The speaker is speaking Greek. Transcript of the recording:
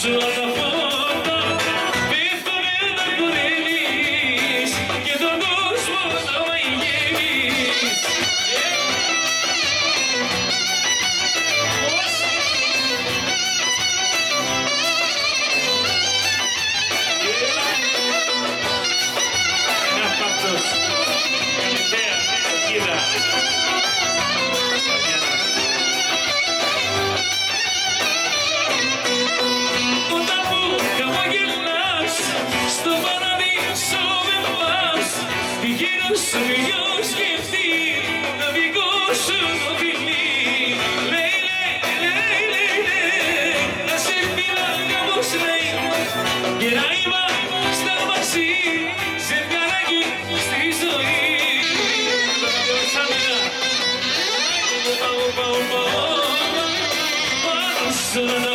should Sana